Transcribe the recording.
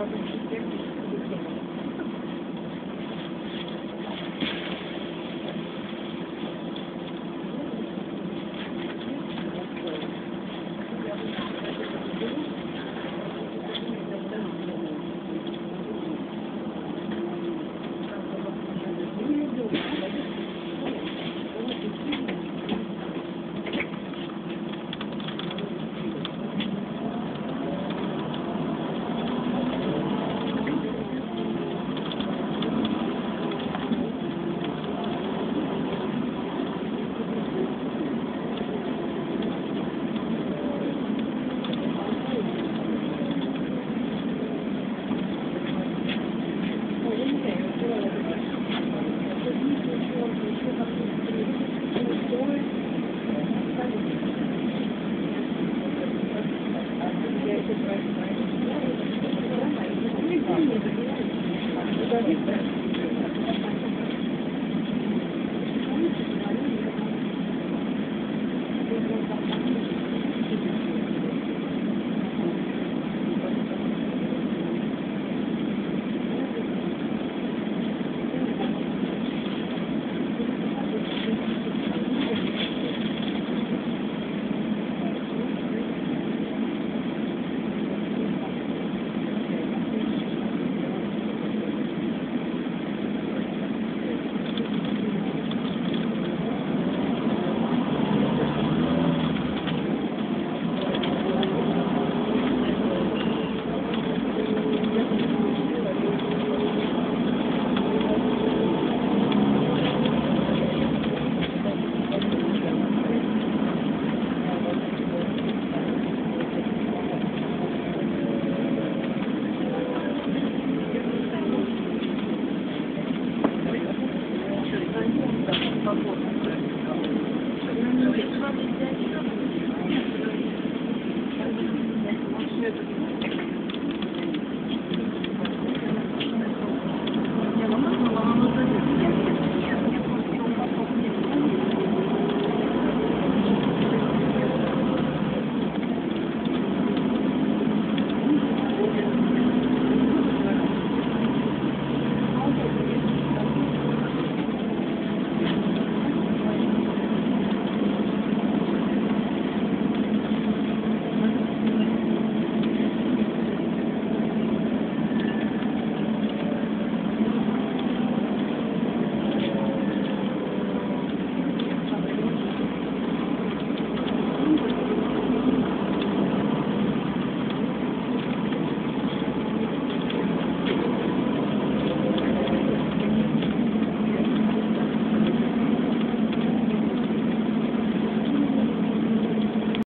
wasn't. Thank you.